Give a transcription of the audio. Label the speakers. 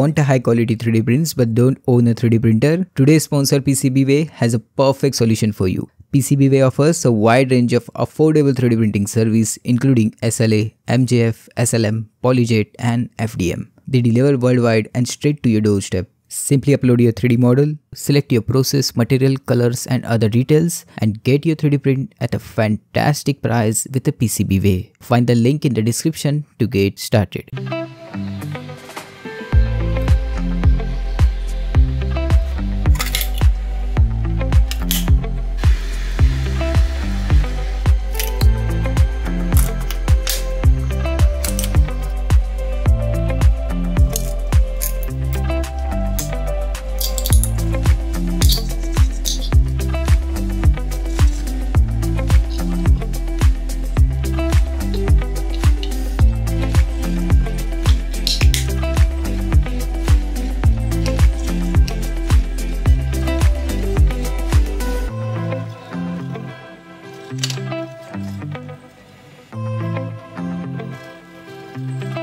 Speaker 1: Want a high quality 3D prints but don't own a 3D printer? Today's sponsor PCBWay has a perfect solution for you. PCBWay offers a wide range of affordable 3D printing service including SLA, MJF, SLM, PolyJet and FDM. They deliver worldwide and straight to your doorstep. Simply upload your 3D model, select your process, material, colors and other details and get your 3D print at a fantastic price with the PCBWay. Find the link in the description to get started.
Speaker 2: Our